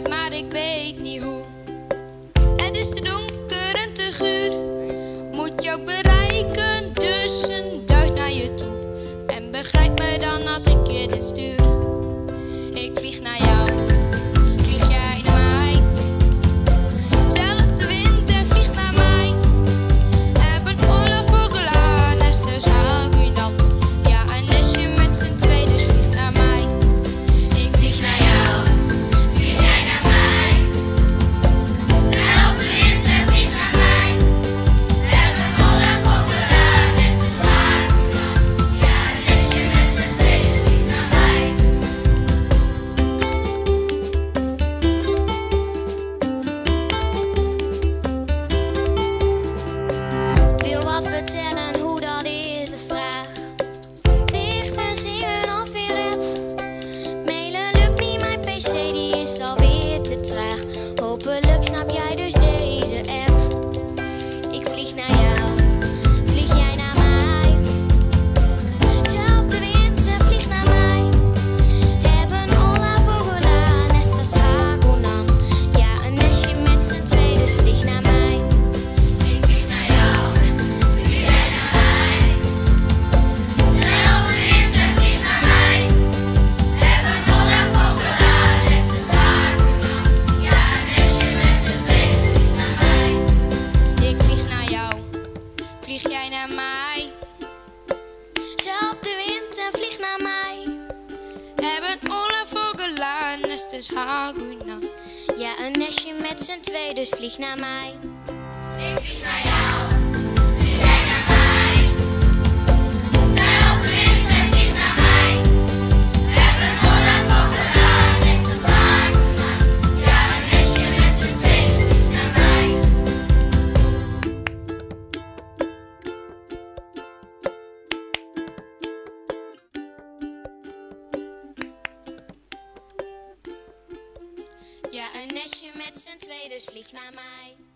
maar ik weet niet hoe. Het is te donker en te guur, moet jou bereiken, dus een naar je toe. En begrijp me dan als ik je dit stuur. Ik vlieg naar jou, wat vertellen, hoe dat is de vraag. Dichten, zingen of in rap. Mailen lukt niet, mijn pc die is alweer te traag. Hopelijk snap jij vlieg jij naar mij. Zelfde wind en vlieg naar mij. Heb een oorlog voor geladen, is dus Haguna. Ja, een nestje met z'n twee, dus vlieg naar mij. Ik vlieg naar jou, Ja, een nestje met z'n twee, dus vlieg naar mij.